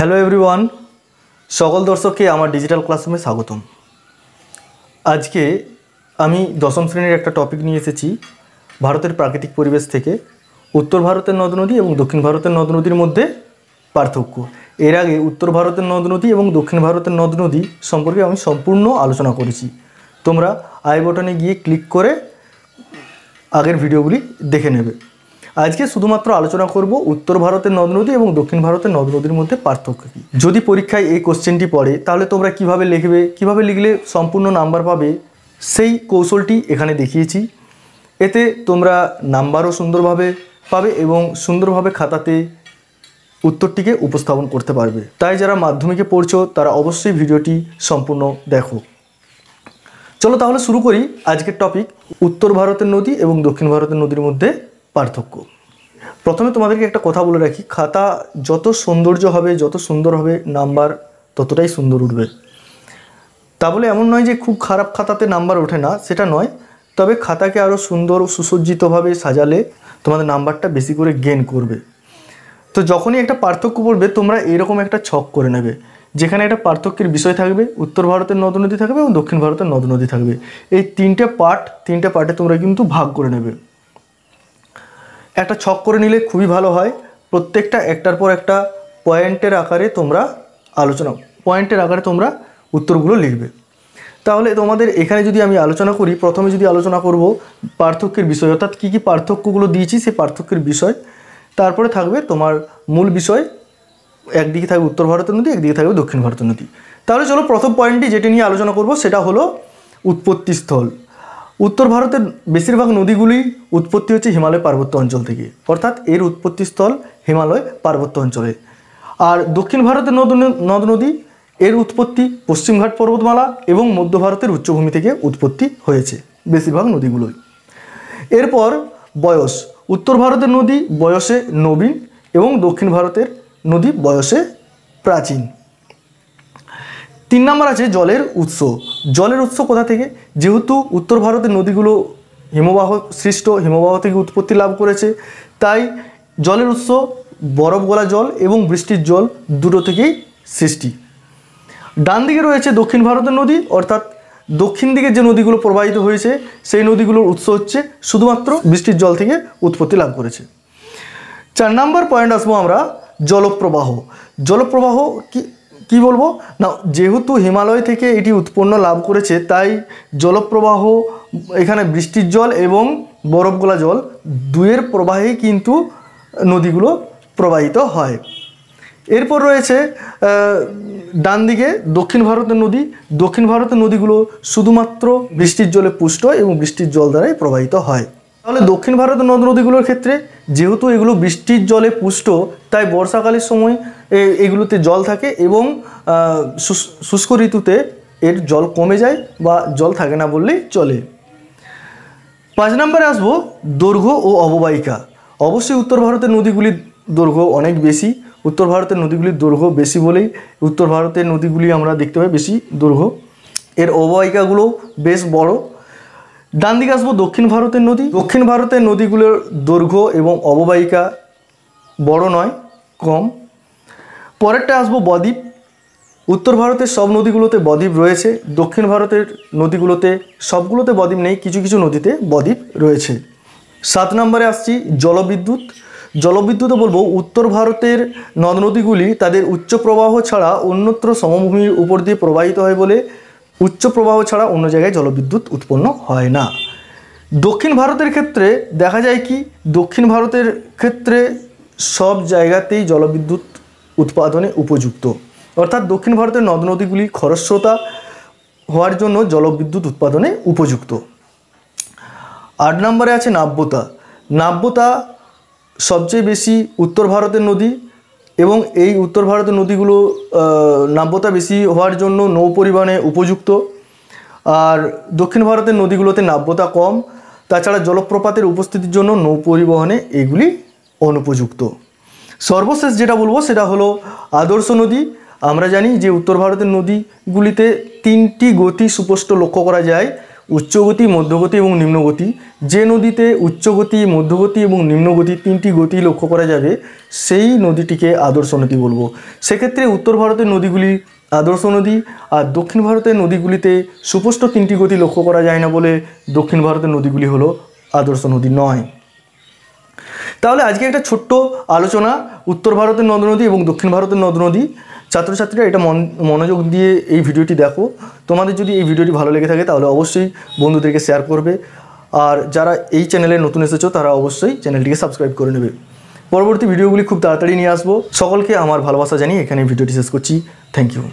Hello everyone সকল দর্শককে আমার ডিজিটাল ক্লাসরুমে স্বাগতম। আজকে আমি দশম শ্রেণির একটা টপিক নিয়ে এসেছি, ভারতের প্রাকৃতিক পরিবেশ থেকে উত্তর ভারতের নদ নদী এবং দক্ষিণ ভারতের নদ নদীর মধ্যে পার্থক্য। এর আগে উত্তর ভারতের নদ নদী এবং দক্ষিণ ভারতের নদ নদী সম্পর্কে আমি সম্পূর্ণ আলোচনা করেছি। তোমরা আই বটনে গিয়ে ক্লিক করে আগের ভিডিওগুলি দেখে নেবে। আজকে শুধুমাত্র আলোচনা করব উত্তর ভারতের নদ নদী এবং দক্ষিণ ভারতের নদ নদীর মধ্যে পার্থক্য কী? যদি পরীক্ষায় এই কোশ্চেনটি পড়ে, তাহলে তোমরা কীভাবে লিখবে, কীভাবে লিখলে সম্পূর্ণ নাম্বার পাবে? সেই কৌশলটি এখানে দেখিয়েছি। এতে তোমরা নাম্বারও সুন্দরভাবে পাবে এবং সুন্দরভাবে খাতাতে উত্তরটিকে উপস্থাপন করতে পারবে। তাই যারা মাধ্যমিকে পড়ছো, তারা অবশ্যই ভিডিওটি সম্পূর্ণ দেখো। চলো তাহলে শুরু করি আজকের টপিক উত্তর ভারতের নদী এবং দক্ষিণ ভারতের নদীর মধ্যে পার্থক্য। প্রথমে তোমাদেরকে একটা কথা বলে রাখি, খাতা যত সৌন্দর্য হবে, যত সুন্দর হবে, নাম্বার ততটাই সুন্দর উঠবে। তা বলে এমন নয় যে খুব খারাপ খাতাতে নাম্বার ওঠে না, সেটা নয়। তবে খাতাকে আরও সুন্দর ও সুসজ্জিতভাবে সাজালে তোমাদের নাম্বারটা বেশি করে গেন করবে। তো যখনই একটা পার্থক্য পড়বে, তোমরা এরকম একটা ছক করে নেবে, যেখানে একটা পার্থক্যের বিষয় থাকবে, উত্তর ভারতের নদ নদী থাকবে এবং দক্ষিণ ভারতের নদ নদী থাকবে। এই তিনটে পার্ট তিনটে পার্টে তোমরা কিন্তু ভাগ করে নেবে। একটা ছক করে নিলে খুবই ভালো হয়। প্রত্যেকটা একটার পর একটা পয়েন্টের আকারে তোমরা আলোচনা, পয়েন্টের আকারে তোমরা উত্তরগুলো লিখবে। তাহলে তোমাদের এখানে যদি আমি আলোচনা করি, প্রথমে যদি আলোচনা করব, পার্থক্যের বিষয়, অর্থাৎ কী কী পার্থক্যগুলো দিয়েছি সেই পার্থক্যের বিষয়। তারপরে থাকবে তোমার মূল বিষয়, একদিকে থাকবে উত্তর ভারতের নদী, একদিকে থাকবে দক্ষিণ ভারতের নদী। তাহলে চলো প্রথম পয়েন্টটি যেটা নিয়ে আলোচনা করব, সেটা হলো উৎপত্তিস্থল। উত্তর ভারতের বেশিরভাগ নদীগুলি উৎপত্তি হচ্ছে হিমালয় পার্বত্য অঞ্চল থেকে। অর্থাৎ এর উৎপত্তিস্থল হিমালয় পার্বত্য অঞ্চলে। আর দক্ষিণ ভারতের নদ নদ নদী এর উৎপত্তি পশ্চিমঘাট পর্বতমালা এবং মধ্য ভারতের উচ্চভূমি থেকে উৎপত্তি হয়েছে বেশিরভাগ নদীগুলোই। এরপর বয়স। উত্তর ভারতের নদী বয়সে নবীন এবং দক্ষিণ ভারতের নদী বয়সে প্রাচীন। তিন নম্বর আছে জলের উৎস। জলের উৎস কোথা থেকে? যেহেতু উত্তর ভারতের নদীগুলো হিমবাহ সৃষ্ট, হিমবাহ থেকে উৎপত্তি লাভ করেছে, তাই জলের উৎস বরফ গলা জল এবং বৃষ্টির জল দুটো থেকেই সৃষ্টি। ডান দিকে রয়েছে দক্ষিণ ভারতের নদী, অর্থাৎ দক্ষিণ দিকে যে নদীগুলো প্রবাহিত হয়েছে, সেই নদীগুলোর উৎস হচ্ছে শুধুমাত্র বৃষ্টির জল থেকে উৎপত্তি লাভ করেছে। চার নাম্বার পয়েন্ট আসব আমরা জলপ্রবাহ। জলপ্রবাহ কি কি বলব? না, যেহেতু হিমালয় থেকে এটি উৎপন্ন লাভ করেছে, তাই জলপ্রবাহ, এখানে বৃষ্টির জল এবং বরফগোলা জল দুয়ের প্রবাহেই কিন্তু নদীগুলো প্রবাহিত হয়। এরপর রয়েছে ডান দিকে দক্ষিণ ভারতের নদী। দক্ষিণ ভারতের নদীগুলো শুধুমাত্র বৃষ্টির জলে পুষ্ট এবং বৃষ্টির জল দ্বারাই প্রবাহিত হয়। তাহলে দক্ষিণ ভারতের নদ নদীগুলোর ক্ষেত্রে যেহেতু এগুলো বৃষ্টির জলে পুষ্ট, তাই বর্ষাকালের সময় এগুলোতে জল থাকে এবং শুষ- শুষ্ক ঋতুতে এর জল কমে যায় বা জল থাকে না বললেই চলে। পাঁচ নম্বরে আসব দৈর্ঘ্য ও অববাহিকা। অবশ্যই উত্তর ভারতের নদীগুলির দৈর্ঘ্য অনেক বেশি। উত্তর ভারতের নদীগুলির দৈর্ঘ্য বেশি বলেই উত্তর ভারতের নদীগুলি আমরা দেখতে পাই বেশি দৈর্ঘ্য। এর অববাহিকাগুলো বেশ বড়। ডান দিকে আসব দক্ষিণ ভারতের নদী। দক্ষিণ ভারতের নদীগুলোর দৈর্ঘ্য এবং অববাহিকা বড় নয়, কম। পরেরটা আসব বদ্বীপ। উত্তর ভারতের সব নদীগুলোতে বদ্বীপ রয়েছে। দক্ষিণ ভারতের নদীগুলোতে সবগুলোতে বদ্বীপ নেই, কিছু কিছু নদীতে বদ্বীপ রয়েছে। সাত নম্বরে আসছি জলবিদ্যুৎ। জলবিদ্যুৎও বলব, উত্তর ভারতের নদ নদীগুলি তাদের উচ্চ প্রবাহ ছাড়া অন্যত্র সমভূমির উপর দিয়ে প্রবাহিত হয় বলে উচ্চ প্রবাহ ছাড়া অন্য জায়গায় জলবিদ্যুৎ উৎপন্ন হয় না। দক্ষিণ ভারতের ক্ষেত্রে দেখা যায় কি, দক্ষিণ ভারতের ক্ষেত্রে সব জায়গাতেই জলবিদ্যুৎ উৎপাদনে উপযুক্ত। অর্থাৎ দক্ষিণ ভারতের নদ নদীগুলি খরস্রোতা হওয়ার জন্য জলবিদ্যুৎ উৎপাদনে উপযুক্ত। আট নম্বরে আছে নাব্যতা। নাব্যতা সবচেয়ে বেশি উত্তর ভারতের নদী এবং এই উত্তর ভারতের নদীগুলো নাব্যতা বেশি হওয়ার জন্য নৌ পরিবহনে উপযুক্ত। আর দক্ষিণ ভারতের নদীগুলোতে নাব্যতা কম। তাছাড়া জলপ্রপাতের উপস্থিতির জন্য নৌ পরিবহনে এগুলি অনুপযুক্ত। সর্বশেষ যেটা বলব সেটা হলো আদর্শ নদী। আমরা জানি যে উত্তর ভারতের নদীগুলিতে তিনটি গতি সুপষ্ট লক্ষ্য করা যায়। উচ্চগতি, মধ্যগতি এবং নিম্নগতি। যে নদীতে উচ্চগতি, মধ্যগতি এবং নিম্নগতি তিনটি গতি লক্ষ্য করা যাবে, সেই নদীটিকে আদর্শ নদী বলব। সেক্ষেত্রে উত্তর ভারতের নদীগুলি আদর্শ নদী আর দক্ষিণ ভারতের নদীগুলিতে সুস্পষ্ট তিনটি গতি লক্ষ্য করা যায় না বলে দক্ষিণ ভারতের নদীগুলি হলো আদর্শ নদী নয়। তাহলে আজকে একটা ছোট্ট আলোচনা, উত্তর ভারতের নদ নদী এবং দক্ষিণ ভারতের নদ নদী। ছাত্রছাত্রীরা এটা মন, মনোযোগ দিয়ে এই ভিডিওটি দেখো। তোমাদের যদি এই ভিডিওটি ভালো লেগে থাকে তাহলে অবশ্যই বন্ধুদেরকে শেয়ার করবে। আর যারা এই চ্যানেলে নতুন এসেছ, তারা অবশ্যই চ্যানেলটিকে সাবস্ক্রাইব করে নেবে। পরবর্তী ভিডিওগুলি খুব তাড়াতাড়ি নিয়ে আসব। সকলকে আমার ভালোবাসা জানিয়ে এখানে ভিডিওটি শেষ করছি। Thank you